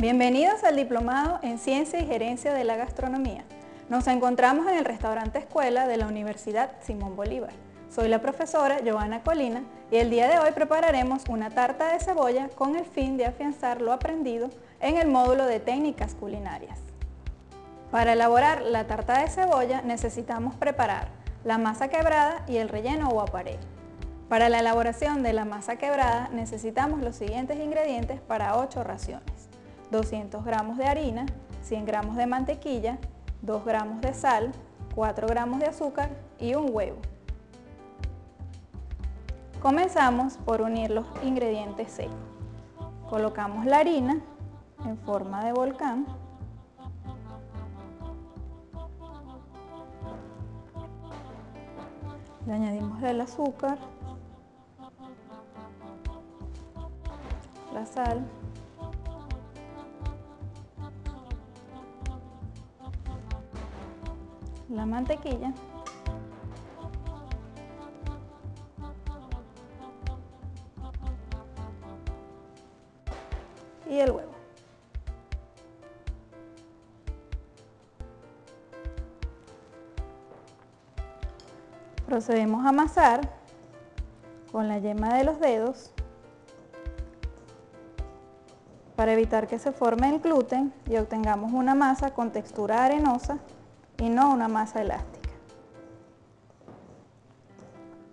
Bienvenidos al Diplomado en Ciencia y Gerencia de la Gastronomía. Nos encontramos en el restaurante escuela de la Universidad Simón Bolívar. Soy la profesora Giovanna Colina y el día de hoy prepararemos una tarta de cebolla con el fin de afianzar lo aprendido en el módulo de técnicas culinarias. Para elaborar la tarta de cebolla necesitamos preparar la masa quebrada y el relleno o aparé. Para la elaboración de la masa quebrada necesitamos los siguientes ingredientes para 8 raciones. 200 gramos de harina, 100 gramos de mantequilla, 2 gramos de sal, 4 gramos de azúcar y un huevo. Comenzamos por unir los ingredientes secos. Colocamos la harina en forma de volcán. Le añadimos el azúcar, la sal, la mantequilla y el huevo. Procedemos a amasar con la yema de los dedos para evitar que se forme el gluten y obtengamos una masa con textura arenosa y no una masa elástica.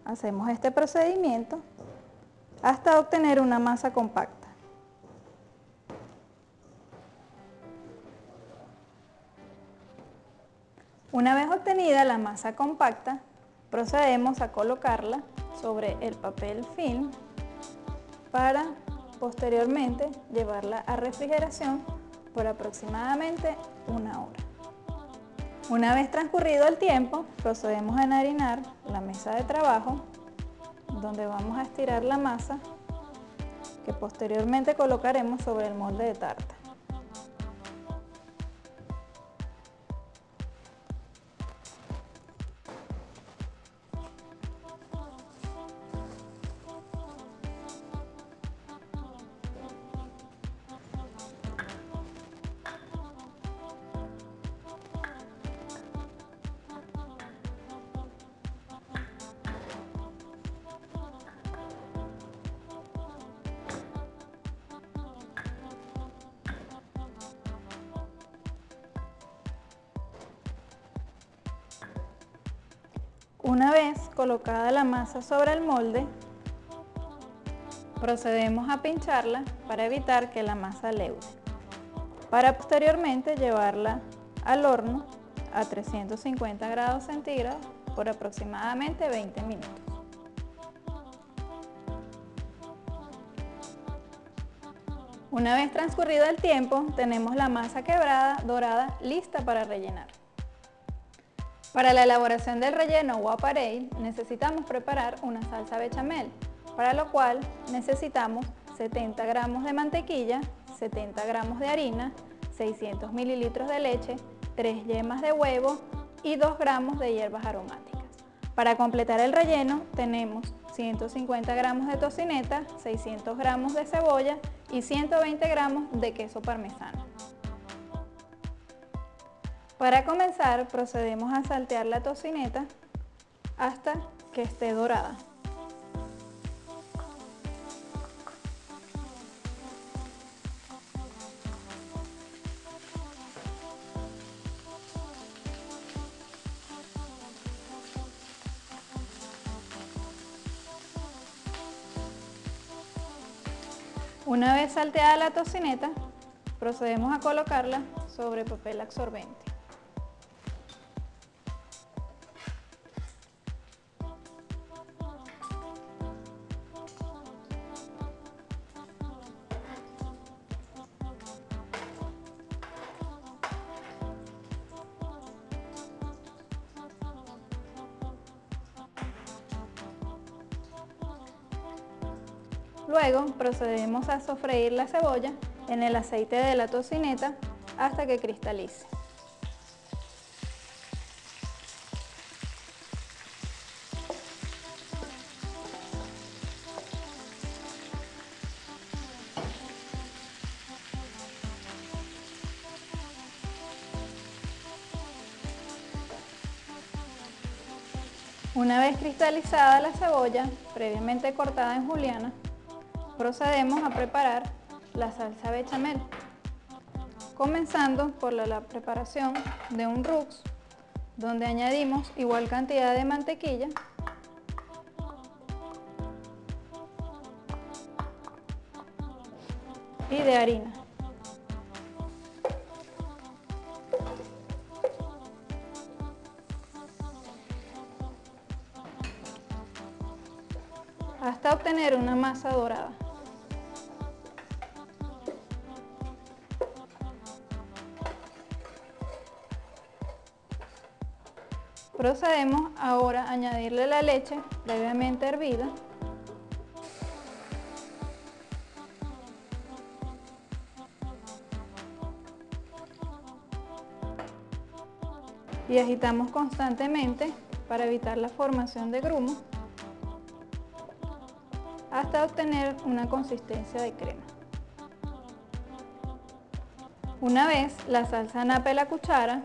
Hacemos este procedimiento hasta obtener una masa compacta. Una vez obtenida la masa compacta, procedemos a colocarla sobre el papel film para posteriormente llevarla a refrigeración por aproximadamente una hora. Una vez transcurrido el tiempo, procedemos a enharinar la mesa de trabajo, donde vamos a estirar la masa que posteriormente colocaremos sobre el molde de tarta. Una vez colocada la masa sobre el molde, procedemos a pincharla para evitar que la masa leude, para posteriormente llevarla al horno a 350 grados centígrados por aproximadamente 20 minutos. Una vez transcurrido el tiempo, tenemos la masa quebrada, dorada, lista para rellenar. Para la elaboración del relleno o aparell necesitamos preparar una salsa bechamel, para lo cual necesitamos 70 gramos de mantequilla, 70 gramos de harina, 600 mililitros de leche, 3 yemas de huevo y 2 gramos de hierbas aromáticas. Para completar el relleno tenemos 150 gramos de tocineta, 600 gramos de cebolla y 120 gramos de queso parmesano. Para comenzar procedemos a saltear la tocineta hasta que esté dorada. Una vez salteada la tocineta, procedemos a colocarla sobre papel absorbente. Luego procedemos a sofreír la cebolla en el aceite de la tocineta hasta que cristalice. Una vez cristalizada la cebolla, previamente cortada en juliana, procedemos a preparar la salsa bechamel, comenzando por la, preparación de un rux, donde añadimos igual cantidad de mantequilla y de harina. hasta obtener una masa dorada. Procedemos ahora a añadirle la leche previamente hervida y agitamos constantemente para evitar la formación de grumos hasta obtener una consistencia de crema. Una vez la salsa nape la cuchara,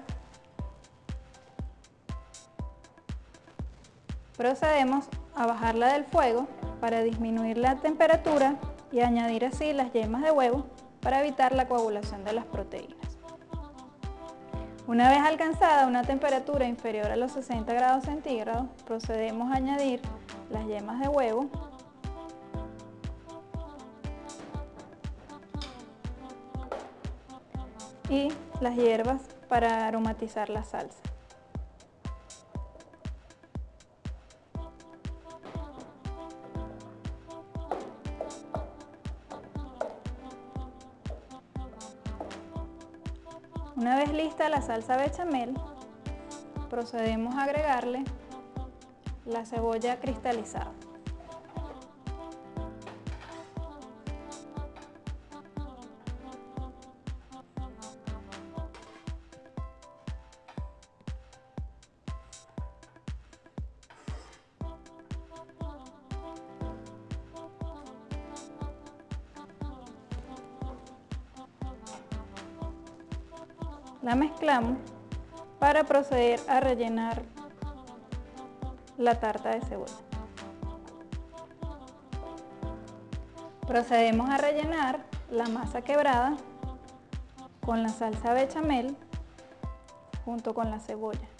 procedemos a bajarla del fuego para disminuir la temperatura y añadir así las yemas de huevo para evitar la coagulación de las proteínas. Una vez alcanzada una temperatura inferior a los 60 grados centígrados, procedemos a añadir las yemas de huevo y las hierbas para aromatizar la salsa. Lista la salsa bechamel, procedemos a agregarle la cebolla cristalizada. La mezclamos para proceder a rellenar la tarta de cebolla. Procedemos a rellenar la masa quebrada con la salsa bechamel junto con la cebolla.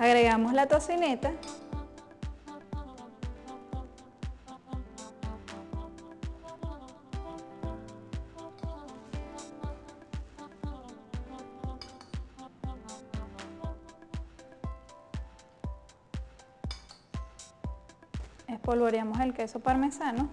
Agregamos la tocineta. Espolvoreamos el queso parmesano.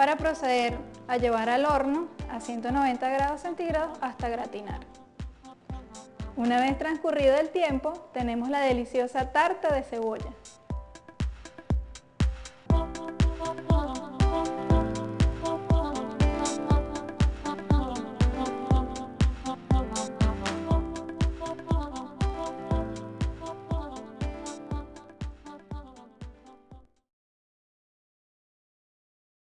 Para proceder a llevar al horno a 190 grados centígrados hasta gratinar. Una vez transcurrido el tiempo, tenemos la deliciosa tarta de cebolla.